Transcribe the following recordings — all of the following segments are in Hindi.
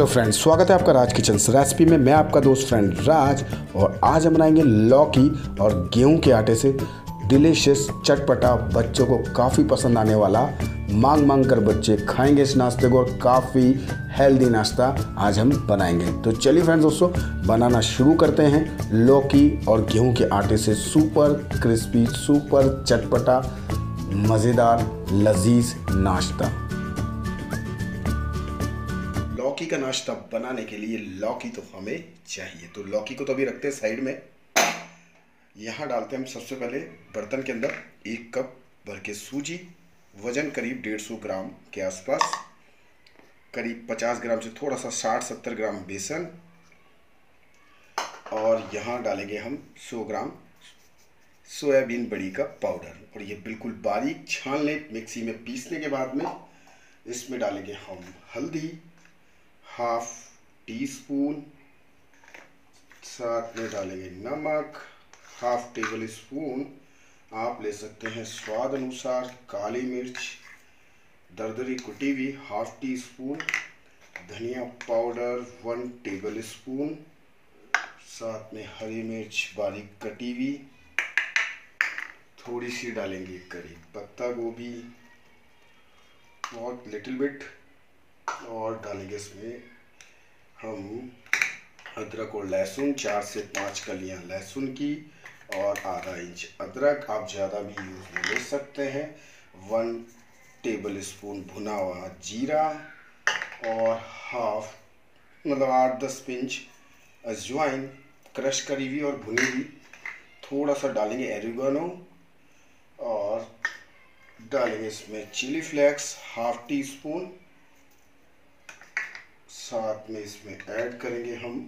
हेलो फ्रेंड्स, स्वागत है आपका राज किचन रेसिपी में। मैं आपका दोस्त फ्रेंड राज और आज हम बनाएँगे लौकी और गेहूँ के आटे से डिलीशियस चटपटा बच्चों को काफ़ी पसंद आने वाला, मांग मांग कर बच्चे खाएँगे इस नाश्ते को और काफ़ी हेल्दी नाश्ता आज हम बनाएँगे। तो चलिए फ्रेंड्स दोस्तों, बनाना शुरू करते हैं। लौकी और गेहूँ के आटे से सुपर क्रिस्पी, सुपर चटपटा, मज़ेदार, लजीज नाश्ता। लौकी का नाश्ता बनाने के लिए लौकी तो हमें चाहिए। तो लौकी को तो अभी रखते हैं साइड में। यहाँ डालते हैं हम सबसे पहले बर्तन के अंदर एक कप भर के सूजी, वज़न करीब डेढ़ सौ ग्राम के आसपास, करीब पचास ग्राम से थोड़ा सा साठ सत्तर ग्राम बेसन, और यहाँ डालेंगे हम सौ ग्राम सोयाबीन बड़ी का पाउडर। और ये बिल्कुल बारीक छान लें, मिक्सी में पीसने के बाद में। इसमें डालेंगे हम हल्दी हाफ़ टी स्पून साथ में डालेंगे नमक, हाफ़ टेबल स्पून। आप ले सकते हैं स्वाद अनुसार काली मिर्च, दरदरी कुटी हुई हाफ़ टी स्पून धनिया पाउडर वन टेबल स्पून, साथ में हरी मिर्च बारीक कटी हुई। थोड़ी सी डालेंगे करी पत्ता गोभी बहुत लिटिल बिट और डालेंगे इसमें हम अदरक और लहसुन, चार से पाँच कलियाँ लहसुन की और आधा इंच अदरक। आप ज़्यादा भी यूज़ में ले सकते हैं। वन टेबल स्पून भुना हुआ जीरा और हाफ़ मतलब आठ दस पिंच अजवाइन क्रश करी हुई और भुनी हुई। थोड़ा सा डालेंगे एरिगानो और डालेंगे इसमें chilli flakes, half teaspoon साथ में इसमें ऐड करेंगे हम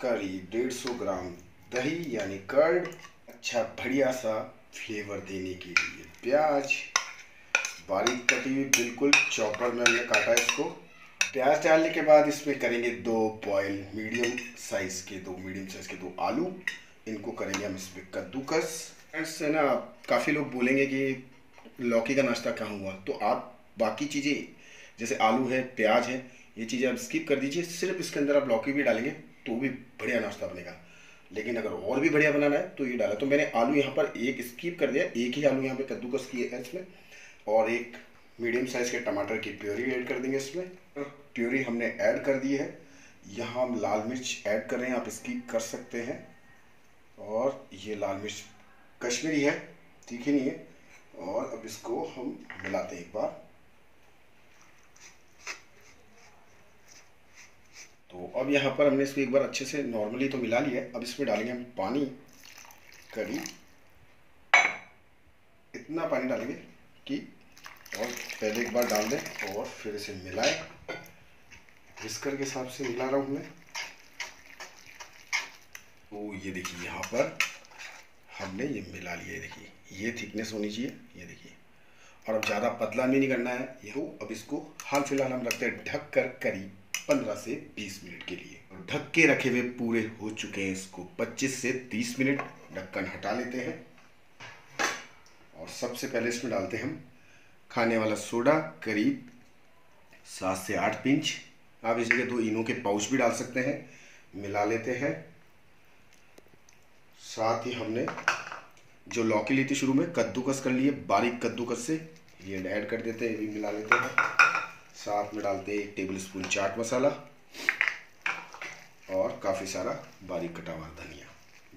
करीब डेढ़ सौ ग्राम दही, यानी कर्ड। अच्छा बढ़िया सा फ्लेवर देने के लिए प्याज। बारीक कटी हुई, बिल्कुल चॉपर में हमने काटा इसको। प्याज डालने के बाद इसमें करेंगे दो बॉयल मीडियम साइज़ के दो मीडियम साइज़ के दो आलू। इनको करेंगे हम इसमें कद्दूकस। फ्रेंड्स है ना, काफ़ी लोग बोलेंगे कि लौकी का नाश्ता कहाँ हुआ? तो आप बाकी चीज़ें, जैसे आलू है, प्याज है ये चीज़ें आप स्किप कर दीजिए सिर्फ़ इसके अंदर आप लौकी भी डालेंगे तो भी बढ़िया नाश्ता बनेगा। लेकिन अगर और भी बढ़िया बनाना है तो ये डाला। तो मैंने आलू यहाँ पर एक स्किप कर दिया एक ही आलू यहाँ पे कद्दूकस किए है इसमें और एक मीडियम साइज़ के टमाटर की प्योरी ऐड कर देंगे इसमें। प्योरी हमने ऐड कर दी है। यहाँ हम लाल मिर्च ऐड कर रहे हैं आप स्किप कर सकते हैं। और ये लाल मिर्च कश्मीरी है ठीक तीखी नहीं है। और अब इसको हम मिलाते हैं एक बार। तो अब यहाँ पर हमने इसको एक बार अच्छे से नॉर्मली तो मिला लिया अब इसमें डालेंगे हम पानी करीब इतना पानी डालेंगे कि और पहले एक बार डाल दें और फिर इसे मिलाएँ। विस्कर के हिसाब से मिला रहा हूँ मैं। तो ये देखिए यहाँ पर हमने ये मिला लिया, ये देखिए। ये थिकनेस होनी चाहिए, ये देखिए। और अब ज़्यादा पतला भी नहीं करना है। ये हो, अब इसको हाल फ़िलहाल हम रखते हैं ढक कर। करीब पंद्रह से बीस मिनट के लिए। ढक के रखे हुए पूरे हो चुके हैं इसको। पच्चीस से तीस मिनट ढक्कन हटा लेते हैं। और सबसे पहले इसमें डालते हैं हम खाने वाला सोडा, करीब सात से आठ पिंच। आप इस जगह दो इनों के पाउच भी डाल सकते हैं। मिला लेते हैं। साथ ही हमने जो लौकी ली थी शुरू में, कद्दूकस कर लिए। बारीक कद्दूकस से ये ऐड कर देते हैं, ये भी मिला लेते हैं। साथ में डालते हैं एक टेबल स्पून चाट मसाला और काफ़ी सारा बारीक कटा हुआ धनिया।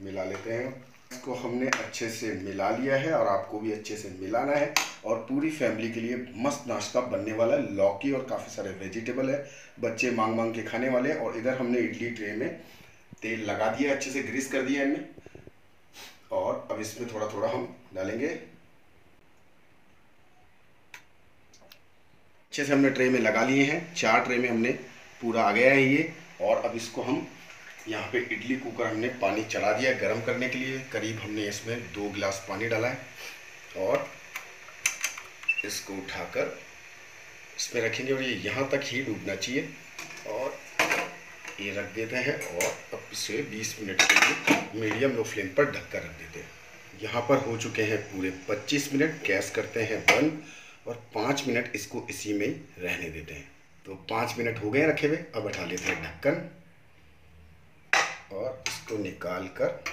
मिला लेते हैं। इसको हमने अच्छे से मिला लिया है और आपको भी अच्छे से मिलाना है और पूरी फैमिली के लिए मस्त नाश्ता बनने वाला है। लौकी और काफ़ी सारे वेजिटेबल है। बच्चे मांग मांग के खाने वाले हैं और इधर हमने इडली ट्रे में तेल लगा दिया अच्छे से ग्रीस कर दिया इनमें। और अब इसमें थोड़ा थोड़ा हम डालेंगे अच्छे से हमने ट्रे में लगा लिए हैं। चार ट्रे में हमने पूरा आ गया है ये। और अब इसको हम यहाँ पे इडली कुकर हमने पानी चढ़ा दिया गर्म करने के लिए। करीब हमने इसमें दो गिलास पानी डाला है। और इसको उठाकर इसमें रखेंगे और ये यहाँ तक ही डूबना चाहिए। और ये रख देते हैं और अब इसे 20 मिनट के लिए मीडियम लो फ्लेम पर ढक कर रख देते हैं। यहाँ पर हो चुके हैं पूरे 25 मिनट। गैस करते हैं बंद। और पाँच मिनट इसको इसी में रहने देते हैं। तो पाँच मिनट हो गए रखे हुए, अब हटा लेते हैं ढक्कन और इसको निकाल कर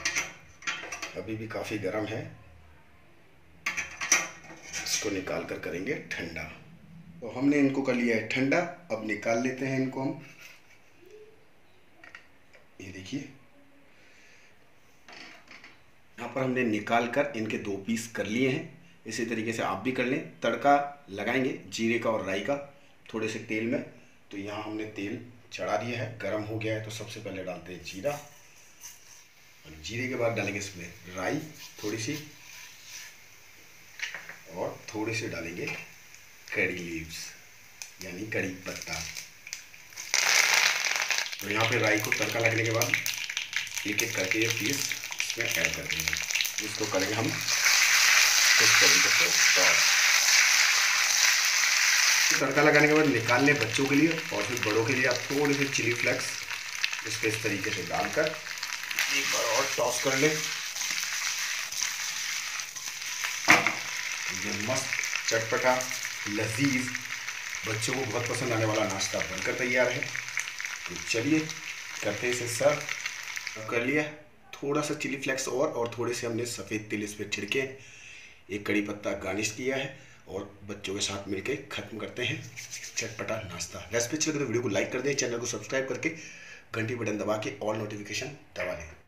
अभी भी काफ़ी गर्म है, इसको निकाल कर करेंगे ठंडा। तो हमने इनको कर लिया है ठंडा, अब निकाल लेते हैं इनको हम। ये देखिए, यहाँ पर हमने निकाल कर इनके दो पीस कर लिए हैं। इसी तरीके से आप भी कर लें। तड़का लगाएँगे जीरे का और राई का थोड़े से तेल में। तो यहाँ हमने तेल चढ़ा दिया है। गर्म हो गया है तो सबसे पहले डालते हैं जीरा। और जीरे के बाद डालेंगे इसमें राई थोड़ी सी। और थोड़े से डालेंगे कड़ी लीव्स, यानी कड़ी पत्ता। तो यहाँ पे राई को तड़का लगने के बाद एक एक करके ये पीस इसमें ऐड कर देंगे। इसको करेंगे हम इस तरीके से टॉस तड़का लगाने के बाद निकाल लें बच्चों के लिए और फिर बड़ों के लिए आप थोड़ी सी चिली फ्लेक्स इसके इस तरीके से डालकर एक बार और टॉस कर लें। ये मस्त चटपटा, लजीज, बच्चों को बहुत पसंद आने वाला नाश्ता बनकर तैयार है। तो चलिए करते इसे सर्व। कर लिया थोड़ा सा चिली फ्लेक्स और और थोड़े से हमने सफ़ेद तिल इस पर छिड़के। एक कड़ी पत्ता गार्निश किया है और बच्चों के साथ मिलकर ख़त्म करते हैं। चटपटा नाश्ता। रेसिपी अच्छी लगे तो वीडियो को लाइक कर दें, चैनल को सब्सक्राइब करके घंटी बटन दबा के ऑल नोटिफिकेशन दबा लें